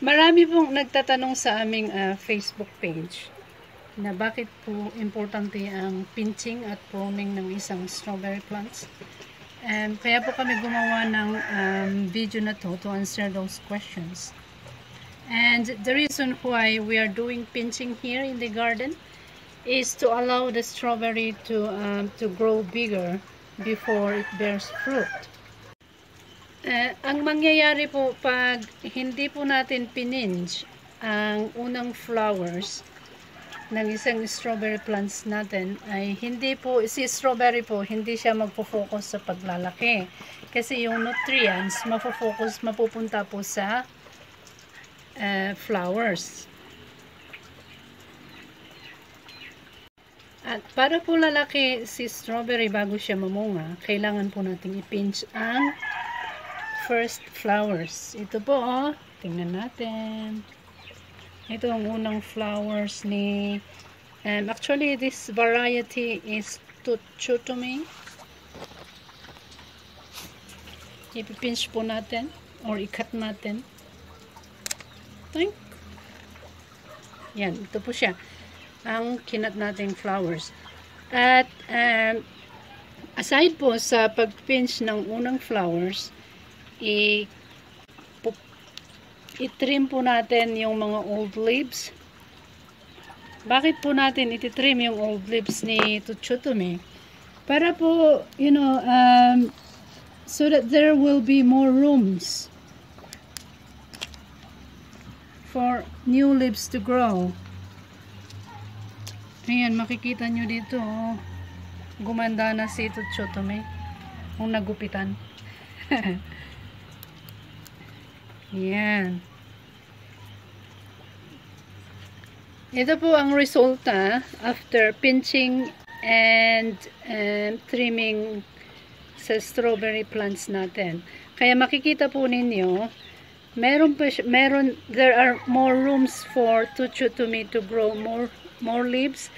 Marami pong nagtatanong sa aming ah, Facebook page na bakit po importante ang pinching at pruning ng isang strawberry plants. And kaya po kami gumawa ng um, video na to to answer those questions. And the reason why we are doing pinching here in the garden is to allow the strawberry to um, to grow bigger before it bears fruit. Eh, ang mangyayari po pag hindi po natin pininch ang unang flowers ng isang strawberry plants natin ay hindi po, si strawberry po, hindi siya magpo-focus sa paglalaki. Kasi yung nutrients, mapofocus, mapupunta po sa eh, flowers. At para po lalaki si strawberry bago siya mamunga, kailangan po natin i-pinch ang first flowers. Ito po, oh. Tingnan natin. Ito ang unang flowers ni um, actually this variety is Tuchutumi. Ipipinch po natin or ikat natin. Think. Yan, ito po siya. Ang kinat nating flowers. At um, aside po sa pagpinch ng unang flowers, i itrim po natin yung mga old leaves. Bakit po natin ititrim yung old leaves ni Tuchutumi? Para po, you know, um, so that there will be more rooms for new leaves to grow. Ayan, makikita nyo dito, oh. gumanda na si Tuchutumi. Kung nagupitan. Yan. Ito po ang resulta after pinching and um, trimming sa strawberry plants natin. Kaya makikita po ninyo, meron pa meron there are more rooms for tuchutumi to grow more more leaves.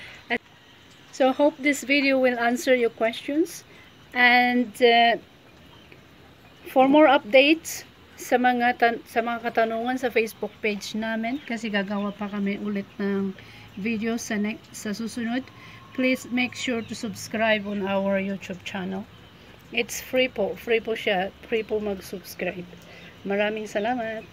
So hope this video will answer your questions and uh, for more updates sa mga sa mga katanungan sa Facebook page namin kasi gagawa pa kami ulit ng video sa next sa susunod. Please make sure to subscribe on our YouTube channel. It's free po. Free po siya. Free po mag-subscribe. Maraming salamat.